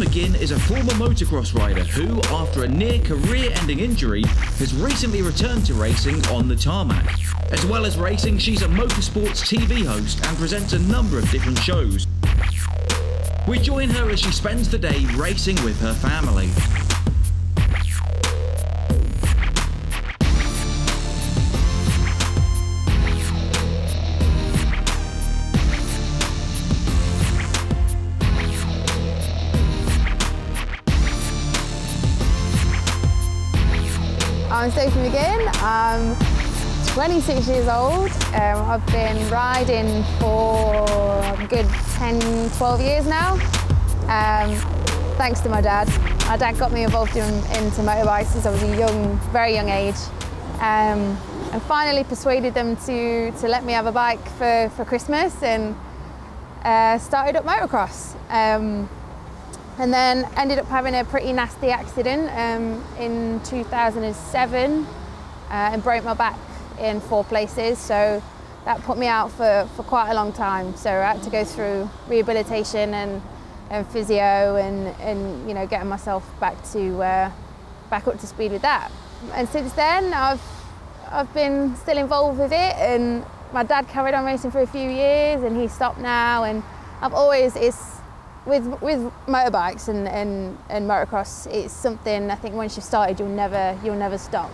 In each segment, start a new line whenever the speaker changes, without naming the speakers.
in is a former motocross rider who, after a near career ending injury, has recently returned to racing on the tarmac. As well as racing, she's a motorsports TV host and presents a number of different shows. We join her as she spends the day racing with her family.
I'm Sophie McGinn. I'm 26 years old. Um, I've been riding for a good 10, 12 years now. Um, thanks to my dad. My dad got me involved in, into motorbikes since I was a young, very young age. Um, and finally persuaded them to, to let me have a bike for, for Christmas and uh, started up motocross. And then ended up having a pretty nasty accident um, in 2007 uh, and broke my back in four places. So that put me out for, for quite a long time. So I had to go through rehabilitation and, and physio and, and you know getting myself back to uh, back up to speed with that. And since then I've I've been still involved with it and my dad carried on racing for a few years and he stopped now and I've always it's with with motorbikes and, and, and motocross, it's something I think once you've started, you'll never you'll never stop.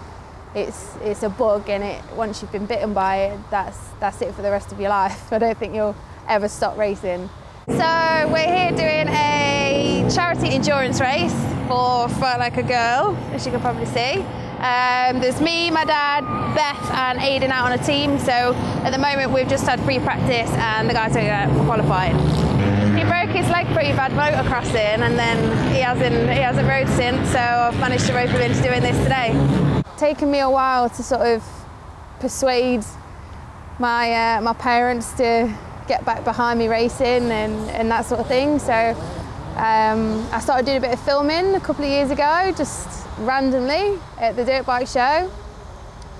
It's it's a bug, and it once you've been bitten by it, that's that's it for the rest of your life. I don't think you'll ever stop racing. So we're here doing a charity endurance race for Fight Like a Girl, as you can probably see. Um, there's me, my dad, Beth, and Aidan out on a team. So at the moment, we've just had free practice, and the guys are qualifying. Broke his leg pretty bad motocrossing, and then he hasn't he hasn't rode since. So I've managed to rope him into doing this today. Taken me a while to sort of persuade my uh, my parents to get back behind me racing and, and that sort of thing. So um, I started doing a bit of filming a couple of years ago, just randomly at the dirt bike show.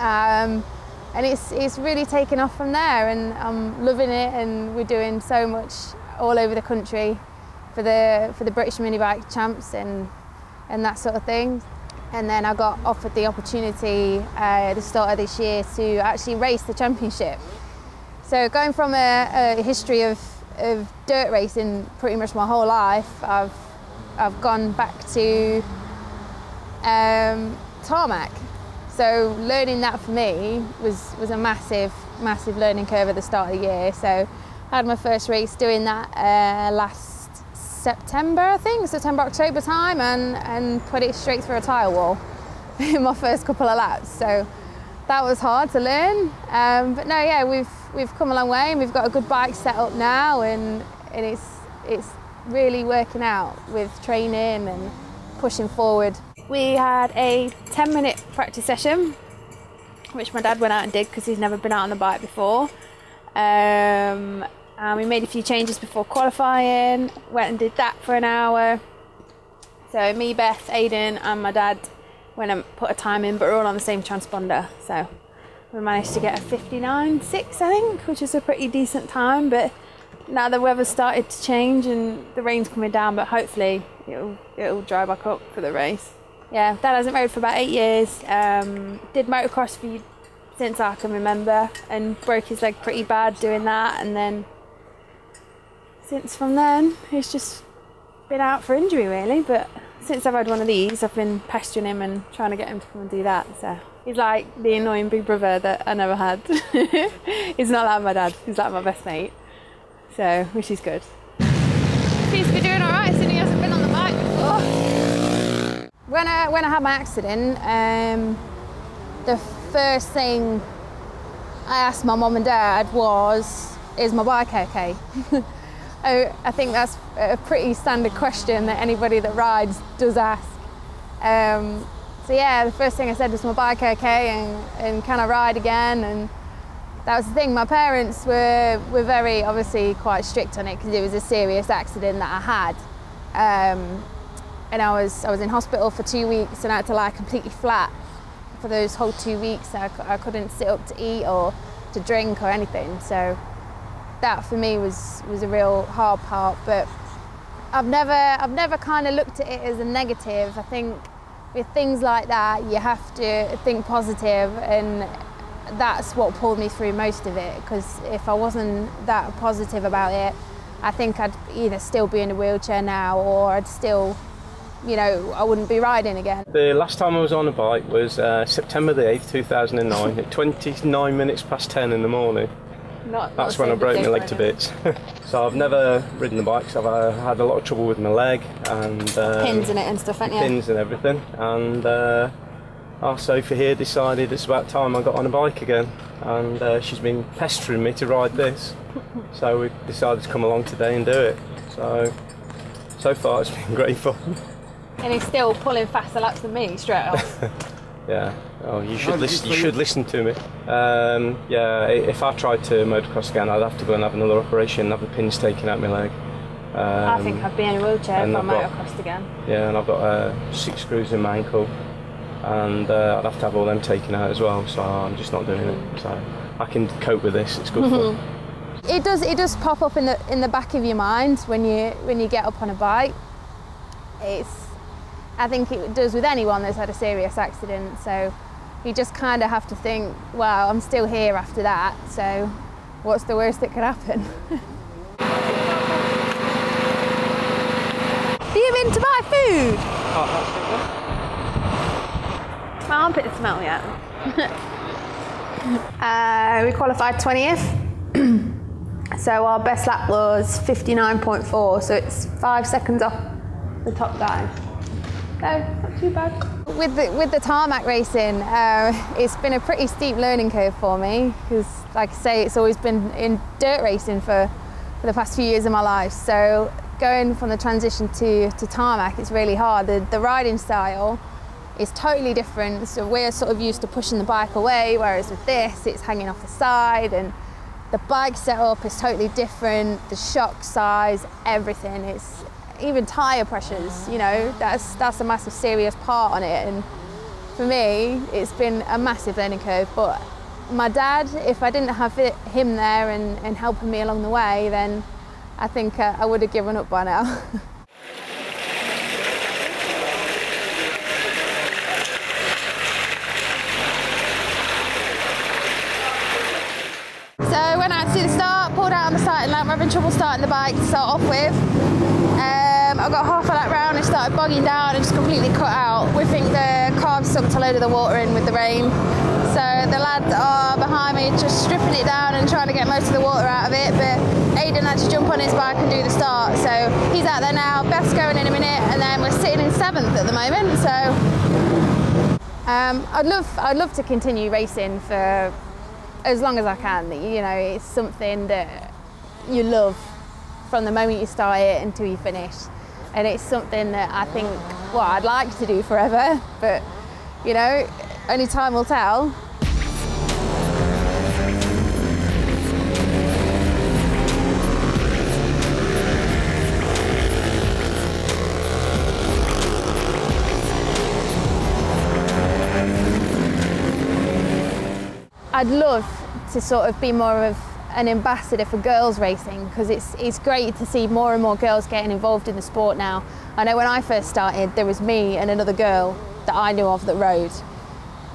Um, and it's, it's really taken off from there and I'm loving it and we're doing so much all over the country for the, for the British mini bike champs and, and that sort of thing. And then I got offered the opportunity uh, at the start of this year to actually race the championship. So going from a, a history of, of dirt racing pretty much my whole life, I've, I've gone back to um, tarmac. So learning that for me was, was a massive, massive learning curve at the start of the year. So I had my first race doing that uh, last September, I think, September, October time, and, and put it straight through a tyre wall in my first couple of laps. So that was hard to learn. Um, but no, yeah, we've, we've come a long way and we've got a good bike set up now and, and it's, it's really working out with training and pushing forward. We had a 10 minute practice session, which my dad went out and did because he's never been out on the bike before. Um, and we made a few changes before qualifying, went and did that for an hour. So me, Beth, Aidan and my dad went and put a time in, but we're all on the same transponder. So we managed to get a 59.6, I think, which is a pretty decent time. But now the weather's started to change and the rain's coming down, but hopefully it'll, it'll dry back up for the race yeah, Dad hasn't rode for about eight years. Um, did motocross for since I can remember, and broke his leg pretty bad doing that. And then since from then, he's just been out for injury really. But since I've had one of these, I've been pestering him and trying to get him to come and do that. So he's like the annoying big brother that I never had. he's not like my dad. He's like my best mate. So which is good. Seems to be doing all right, since he hasn't been on the bike before. When I, when I had my accident, um, the first thing I asked my mum and dad was, is my bike okay? I, I think that's a pretty standard question that anybody that rides does ask. Um, so yeah, the first thing I said was my bike okay and, and can I ride again? And that was the thing. My parents were, were very obviously quite strict on it because it was a serious accident that I had. Um, and I was I was in hospital for two weeks and I had to lie completely flat for those whole two weeks. I, I couldn't sit up to eat or to drink or anything. So that for me was was a real hard part. But I've never, I've never kind of looked at it as a negative. I think with things like that, you have to think positive, and that's what pulled me through most of it. Because if I wasn't that positive about it, I think I'd either still be in a wheelchair now, or I'd still, you know, I wouldn't be riding again.
The last time I was on a bike was uh, September the 8th, 2009, at 29 minutes past 10 in the morning.
Not,
That's when I broke my leg to bits. so I've never ridden the bikes. I've uh, had a lot of trouble with my leg and um,
Pins in it and stuff, haven't you?
pins and everything. And uh, our Sophie here decided it's about time I got on a bike again. And uh, she's been pestering me to ride this. so we decided to come along today and do it. So so far it's been great fun.
And he's still pulling faster laps than me straight off.
Yeah. Oh, you should listen. You should listen to me. Um, yeah. If I tried to motocross again, I'd have to go and have another operation, and have the pins taken out my leg. Um,
I think I'd be in a wheelchair if I
I've
motocrossed again.
Yeah, and I've got uh, six screws in my ankle, and uh, I'd have to have all them taken out as well. So I'm just not doing it. So I can cope with this. It's good fun.
It does. It does pop up in the in the back of your mind when you when you get up on a bike. It's. I think it does with anyone that's had a serious accident. So you just kind of have to think, well, I'm still here after that. So what's the worst that could happen? Have you been to buy food? My armpit smell yet? uh, we qualified 20th. So our best lap was 59.4, so it's five seconds off the top guy. No, not too bad. With the, with the tarmac racing, uh, it's been a pretty steep learning curve for me because, like I say, it's always been in dirt racing for, for the past few years of my life. So going from the transition to, to tarmac, it's really hard. The, the riding style is totally different. So we're sort of used to pushing the bike away, whereas with this, it's hanging off the side and the bike setup is totally different. The shock size, everything. It's even tire pressures. You know, that's that's a massive, serious part on it. And for me, it's been a massive learning curve. But my dad, if I didn't have it, him there and, and helping me along the way, then I think uh, I would have given up by now. So I went out to the start, pulled out on the starting lamp, having trouble starting the bike to start off with. Um, I got half of that round and started bogging down and just completely cut out. We think the carbs sucked a load of the water in with the rain. So the lads are behind me just stripping it down and trying to get most of the water out of it. But Aidan had to jump on his bike and do the start. So he's out there now. Beth's going in a minute and then we're sitting in seventh at the moment. So um, I'd love, I'd love to continue racing for as long as I can. You know, it's something that you love from the moment you start it until you finish, and it's something that I think, well, I'd like to do forever, but you know, only time will tell. I'd love to sort of be more of an ambassador for girls racing because it's it's great to see more and more girls getting involved in the sport now. I know when I first started, there was me and another girl that I knew of that rode,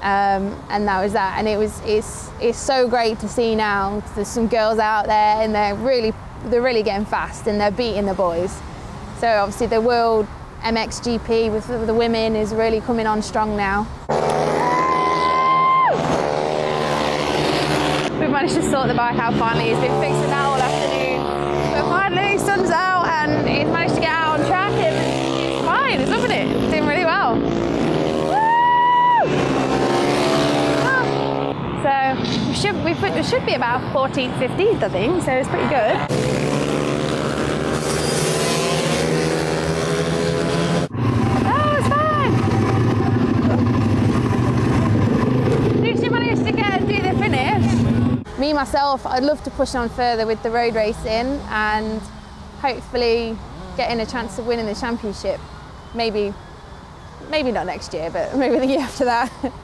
um, and that was that. And it was it's it's so great to see now. There's some girls out there and they're really they're really getting fast and they're beating the boys. So obviously the world MXGP with the women is really coming on strong now. Managed to sort the bike out finally. He's been fixing that all afternoon. But finally, sun's out and he's managed to get out on track and it's fine. It's loving it. It's doing really well. Ah. So we should we, put, we should be about 14th, 15th, I think. So it's pretty good. Oh, it's fine. Lucy managed to get do the finish. Myself, I'd love to push on further with the road racing and hopefully getting a chance of winning the championship. Maybe, maybe not next year, but maybe the year after that.